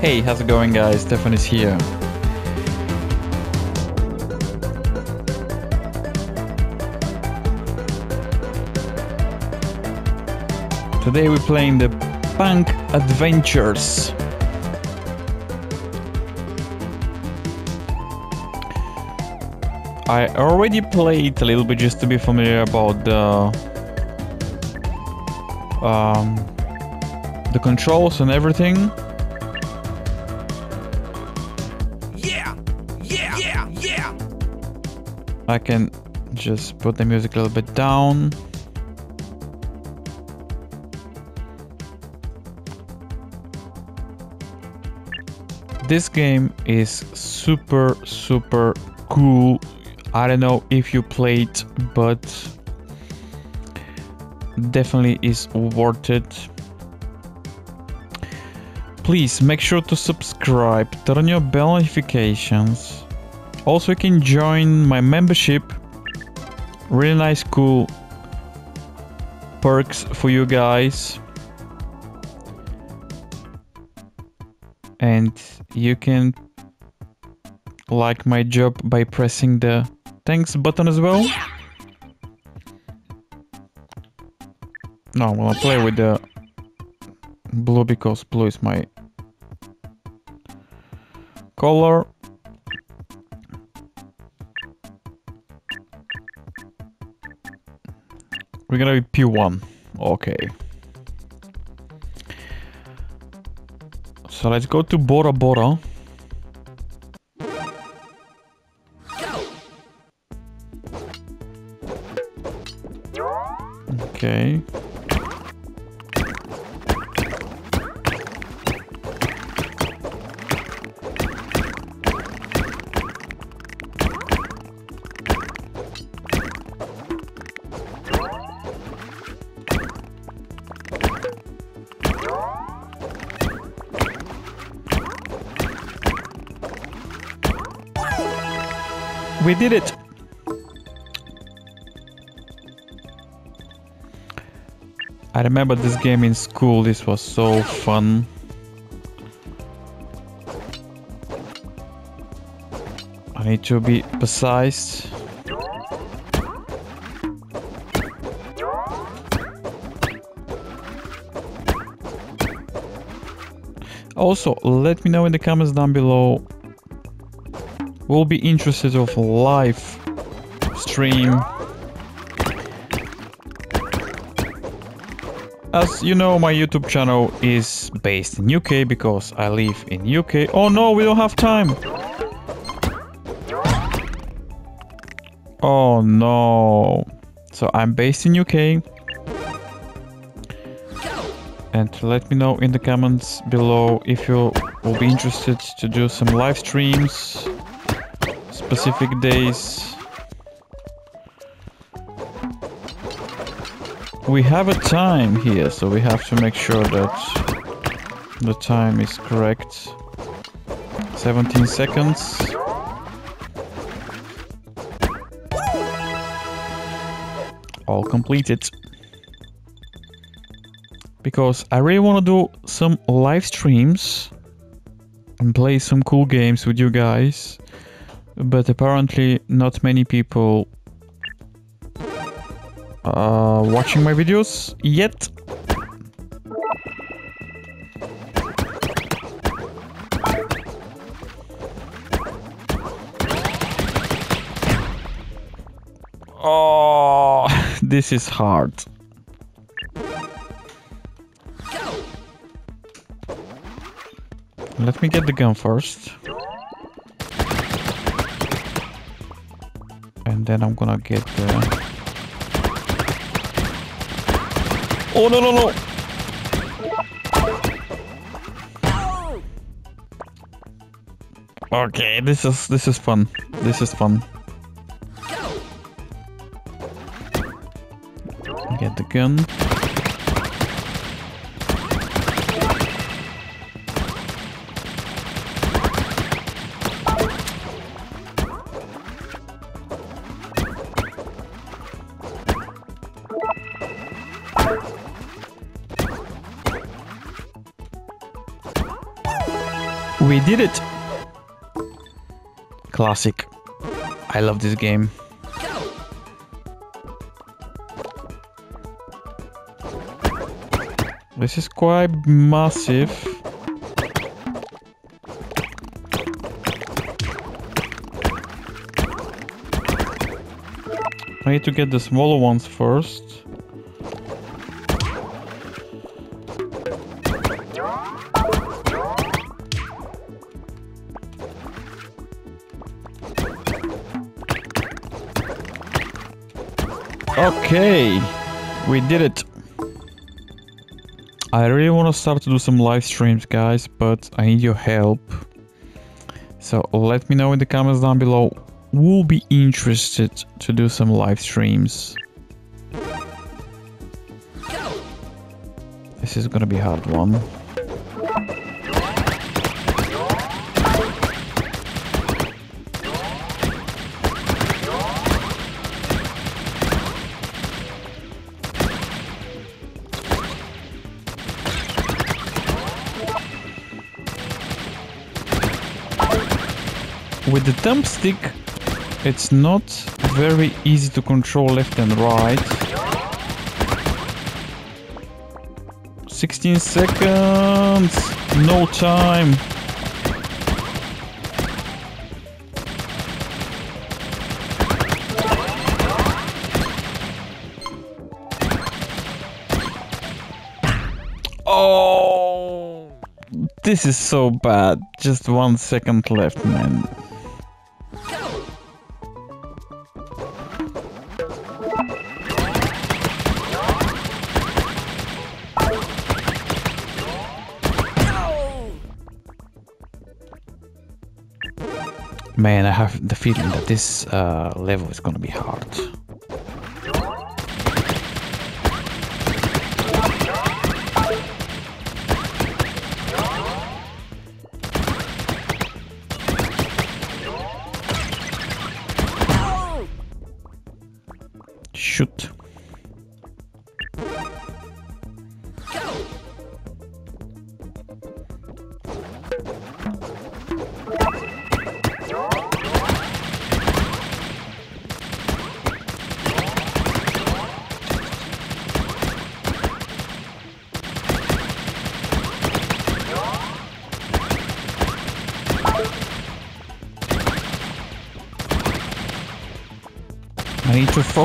Hey, how's it going guys? Stefan is here. Today we're playing the Pang Adventures. I already played a little bit just to be familiar about the um, the controls and everything. I can just put the music a little bit down. This game is super, super cool. I don't know if you played, but definitely is worth it. Please make sure to subscribe, turn your bell notifications. Also, you can join my membership. Really nice, cool perks for you guys. And you can like my job by pressing the thanks button as well. No, I'm gonna play with the blue because blue is my color. Gonna be P1. Okay. So let's go to Bora Bora. Okay. We did it! I remember this game in school, this was so fun. I need to be precise. Also, let me know in the comments down below. We'll be interested of live stream. As you know, my YouTube channel is based in UK because I live in UK. Oh no, we don't have time. Oh no. So I'm based in UK. And let me know in the comments below if you will be interested to do some live streams, specific days. We have a time here, so we have to make sure that the time is correct. 17 seconds. All completed. Because I really want to do some live streams and play some cool games with you guys. But apparently not many people uh, watching my videos yet. Oh, this is hard. Let me get the gun first. Then I'm gonna get the... Oh no no no! Okay, this is this is fun. This is fun. Get the gun. Classic. I love this game. This is quite massive. I need to get the smaller ones first. Okay, we did it. I really want to start to do some live streams, guys, but I need your help. So let me know in the comments down below will be interested to do some live streams. This is gonna be a hard one. With the thumbstick, it's not very easy to control left and right. 16 seconds! No time! Oh! This is so bad. Just one second left, man. Man, I have the feeling that this uh, level is gonna be hard.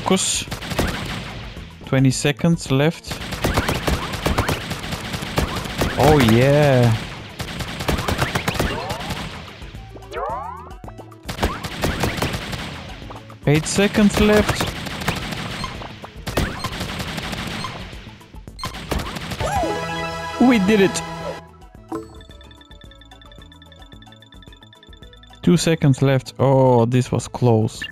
Focus. 20 seconds left. Oh yeah. Eight seconds left. We did it. Two seconds left. Oh, this was close.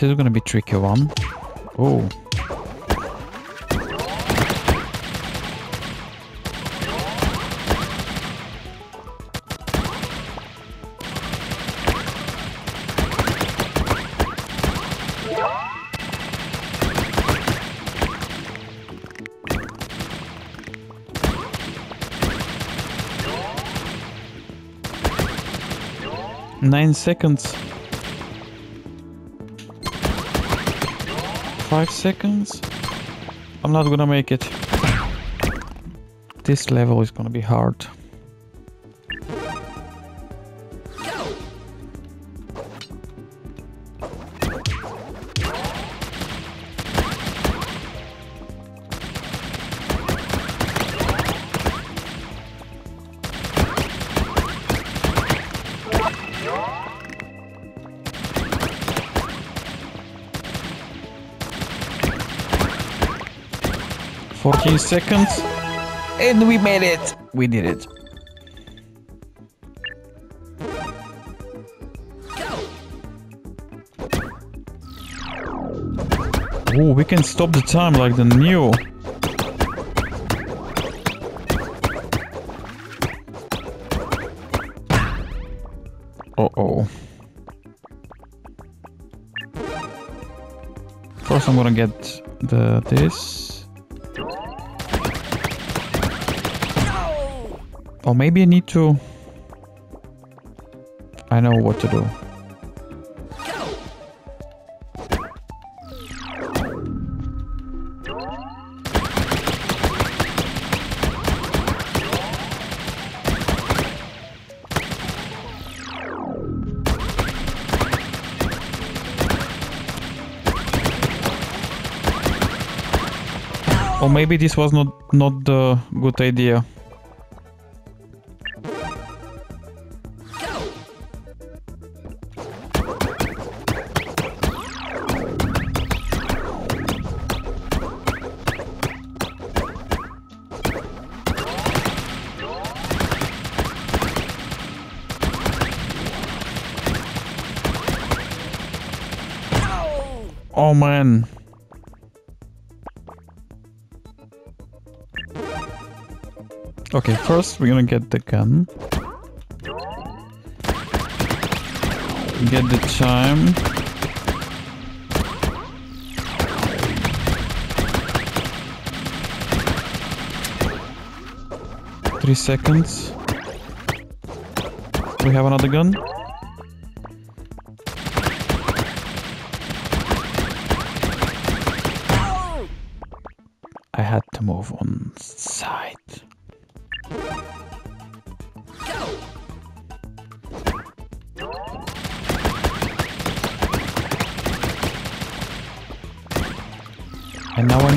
This is gonna be tricky one. Oh. Nine seconds. Five seconds. I'm not gonna make it. This level is gonna be hard. Fourteen seconds. And we made it! We did it. Oh, we can stop the time like the new. Uh oh. First, I'm gonna get the this. Or maybe I need to... I know what to do. Or maybe this was not not the good idea. Okay, first we're gonna get the gun. Get the chime. Three seconds. We have another gun.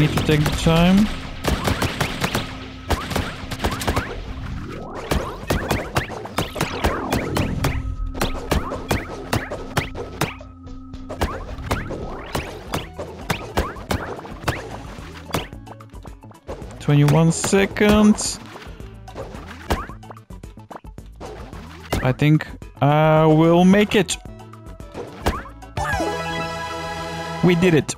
Need to take the time. Twenty-one seconds. I think I will make it. We did it.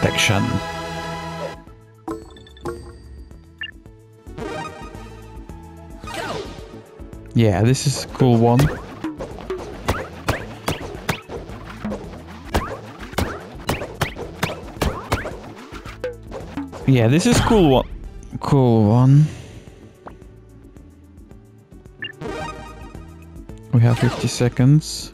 Protection. Yeah, this is a cool one. Yeah, this is cool one. Cool one. We have 50 seconds.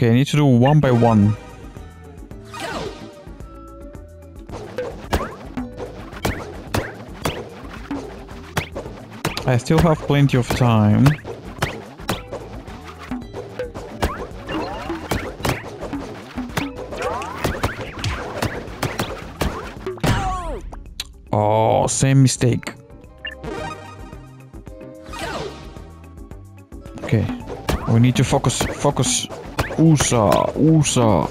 Okay, I need to do one by one. I still have plenty of time. Oh, same mistake. Okay, we need to focus, focus. USA, USA.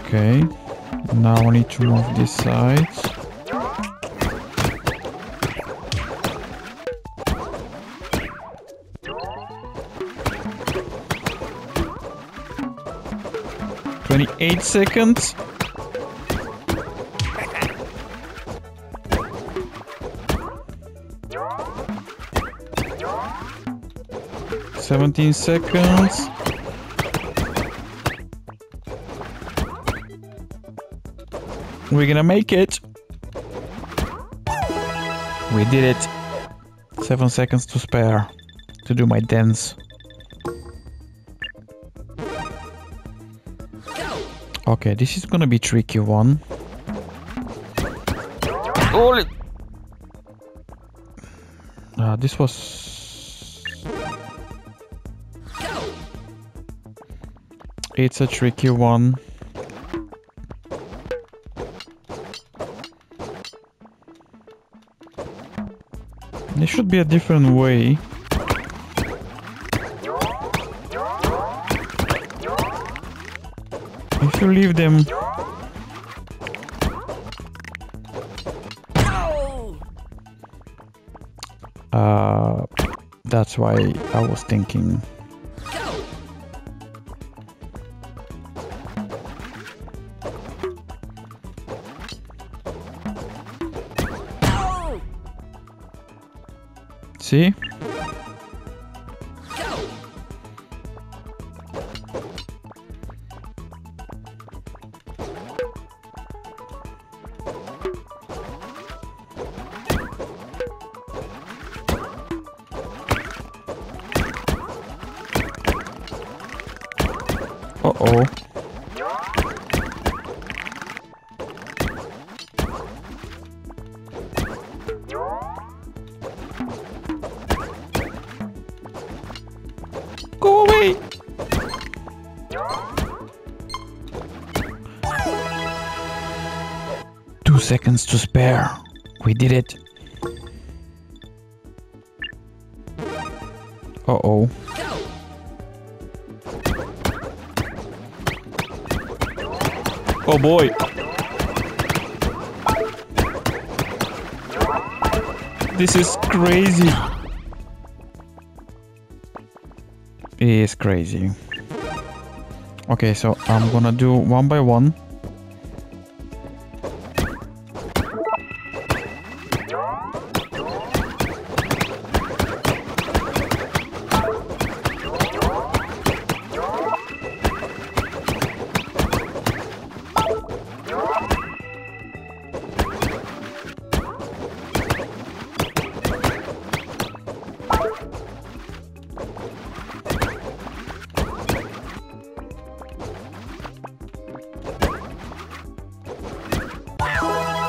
Okay, now I need to move this side. Twenty-eight seconds. Seventeen seconds. We're gonna make it. We did it. Seven seconds to spare to do my dance. Okay, this is gonna be tricky one. Holy! Uh, this was... It's a tricky one. There should be a different way. If you leave them uh that's why I was thinking See? Uh-oh. Seconds to spare. We did it. Uh-oh. Oh boy. This is crazy. It is crazy. Okay, so I'm gonna do one by one.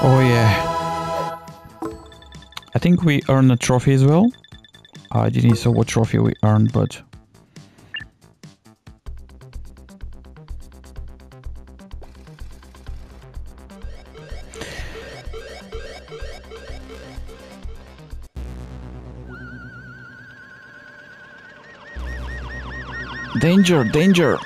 Oh yeah. I think we earned a trophy as well. I didn't see what trophy we earned, but... Danger, danger!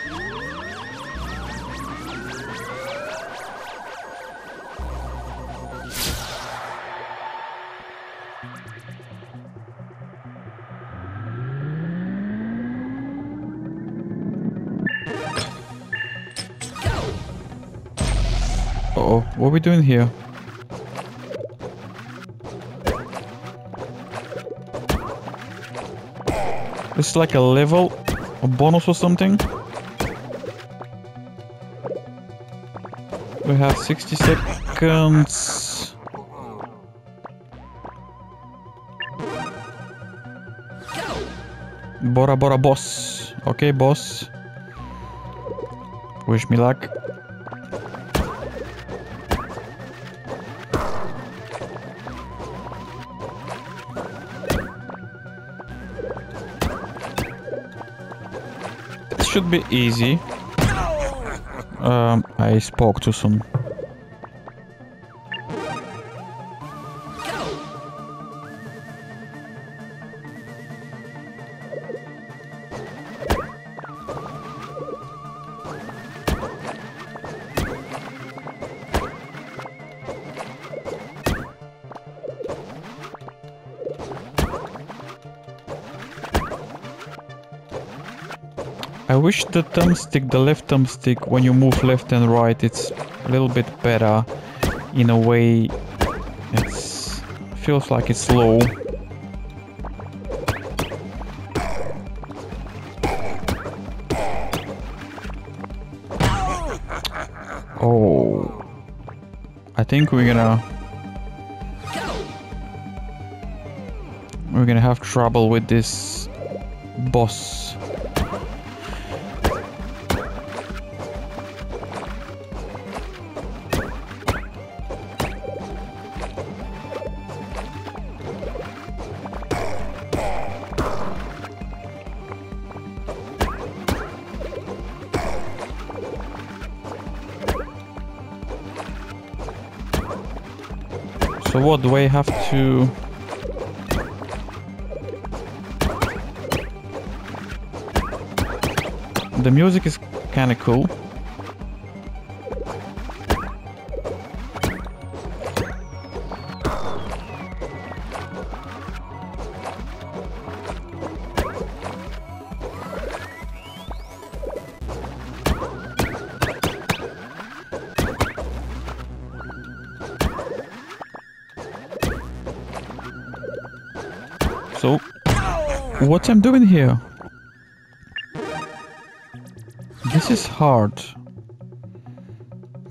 Uh oh, what are we doing here? This is like a level, a bonus or something. We have 60 seconds. Bora Bora boss. Okay, boss. Wish me luck. Should be easy. Um, I spoke too soon. Wish the thumbstick, the left thumbstick, when you move left and right, it's a little bit better. In a way, it feels like it's slow. Oh, I think we're gonna we're gonna have trouble with this boss. what do I have to... The music is kinda cool. What I'm doing here? This is hard.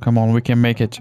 Come on, we can make it.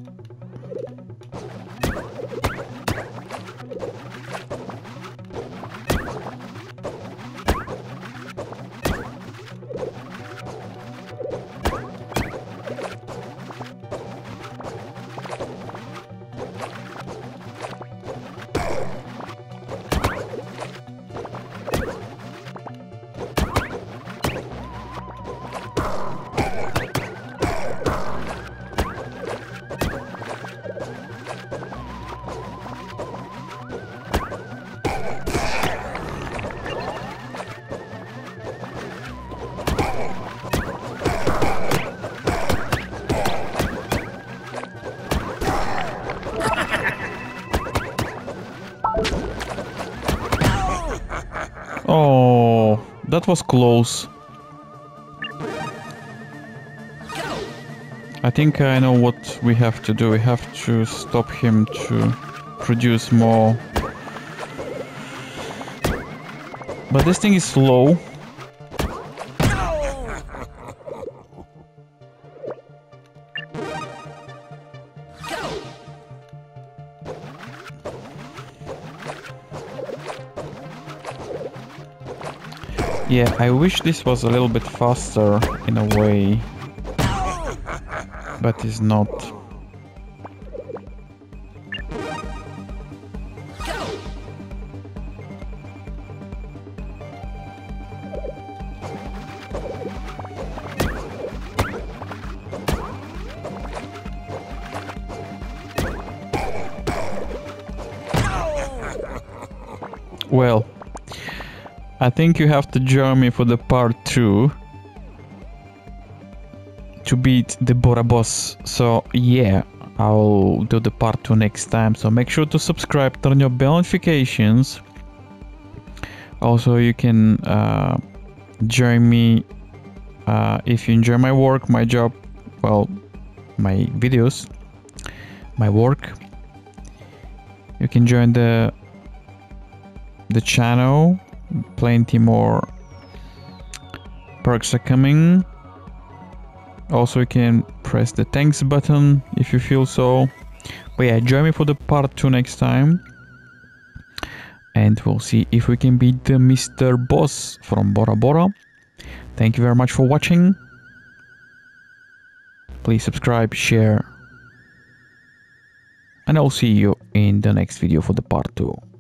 That was close. I think I know what we have to do. We have to stop him to produce more. But this thing is slow. Yeah, I wish this was a little bit faster in a way. But it's not. Well, I think you have to join me for the part 2 to beat the Bora boss. So yeah, I'll do the part 2 next time. So make sure to subscribe, turn your bell notifications. Also, you can uh, join me uh, if you enjoy my work, my job, well, my videos, my work. You can join the the channel. Plenty more perks are coming. Also, you can press the thanks button if you feel so. But yeah, join me for the part 2 next time. And we'll see if we can beat the Mr. Boss from Bora Bora. Thank you very much for watching. Please subscribe, share. And I'll see you in the next video for the part 2.